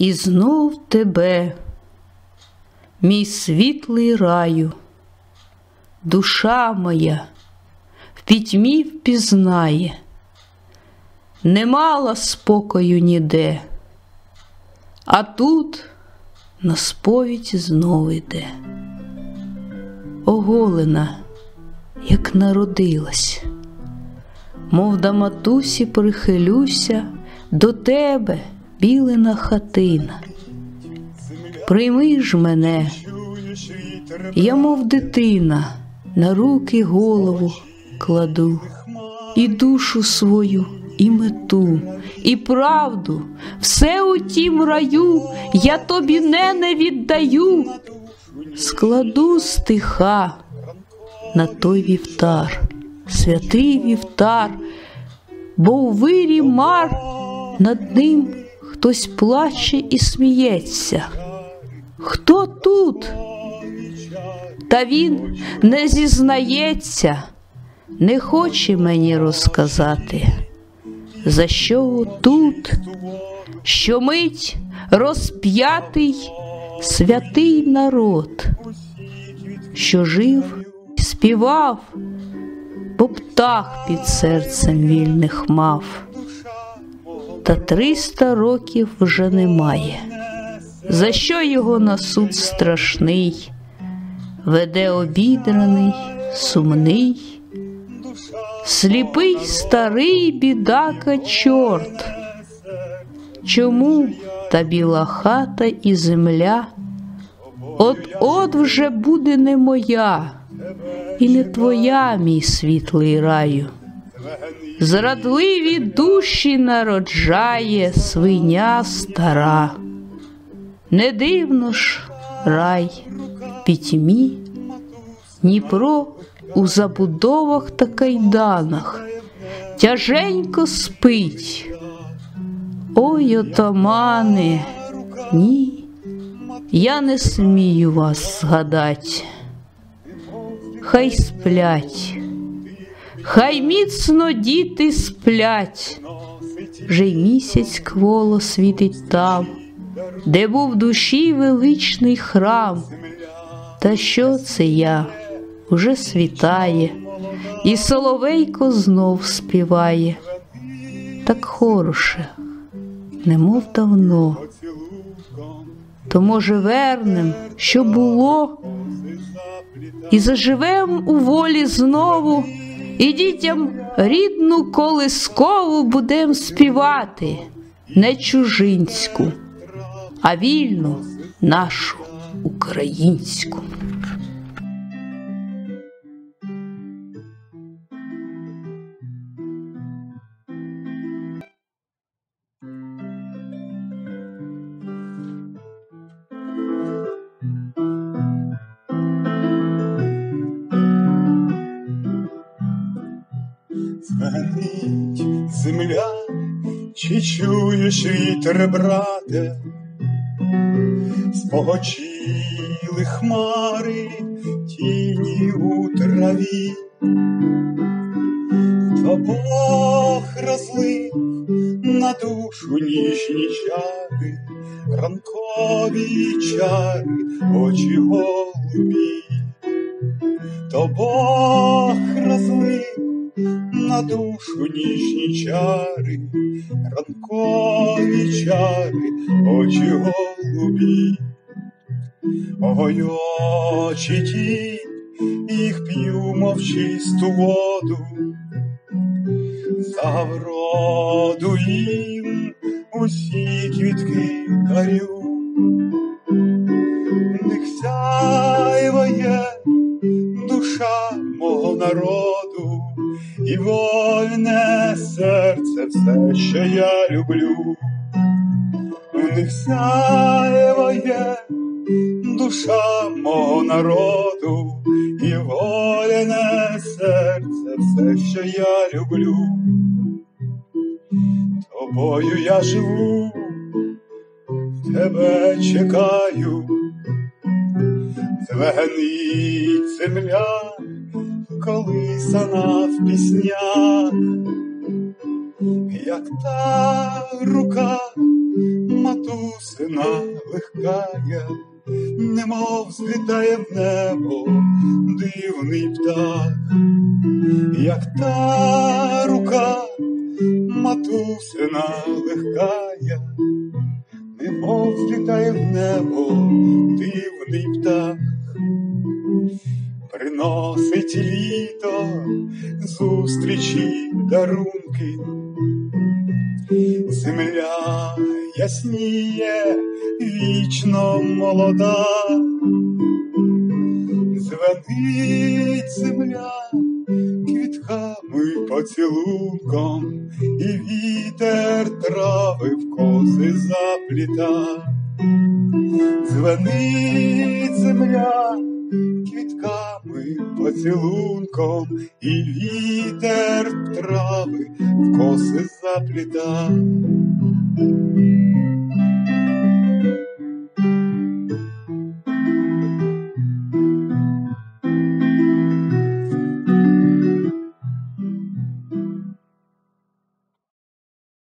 І знов тебе, мій світлий раю, душа моя в пітьмі впізнає, не мала спокою ніде, а тут на сповідь знов іде. Оголена, як народилась, мов до матусі прихилюся до тебе, білена хатина. Прийми ж мене, я, мов дитина, на руки голову кладу, і душу свою, і мету, і правду, все у тім раю я тобі не не віддаю, складу стиха на той вівтар, святий вівтар, бо у вирі мар над ним хтось плаче і сміється. Хто тут? Та він не зізнається, не хоче мені розказати, за що тут, що мить розп'ятий святий народ, що жив, співав, бо птах під серцем вільних мав, та триста років вже немає. За що його на суд страшний, веде обідраний, сумний, сліпий старий бідака чорт. Чому та біла хата і земля от от вже буде не моя, і не твоя, мій світлий раю. Зрадливі душі народжає свиня стара. Не дивно ж рай в пітьмі, Дніпро у забудовах та кайданах тяженько спить. Ой, отамани, ні, я не смію вас згадать. Хай сплять, хай міцно діти сплять, вже й місяць кволо світить там де був душі величний храм. Та що це я уже світає, і соловейко знов співає, так хороше, немов давно. То, може, вернем, що було, і заживем у волі знову, і дітям рідну колискову будем співати, не чужинську а вільну нашу українську. Звенить земля, чи чуєш вітер, брате? спогочіли хмари тіні у траві, то Бог розлив на душу ніжні чари, ранкові чари, очі голубі, то Бог душу ніжні чари, ранкові чари, очі голубі. Ой, очі ті, їх п'ю, мов чисту воду, за вроду їм усі квітки дарю, них сяйває душа мого народу, і вольне серце все, що я люблю, в них сяйває душа мого народу. І воляне серце, все, що я люблю, тобою я живу, тебе чекаю, звенить земля, колисана в піснях, як та рука матусина легкая, немов злітає в небо дивний птах, як та рука матусина легкая, немов злітає в небо дивний птах, приносить літо зустрічі дарунки. Земля ясніє, вічно молода, звенить земля квітками поцілунком, і вітер трави в коси запліта, звенить земля поцілунком, і вітер трави в коси запліта.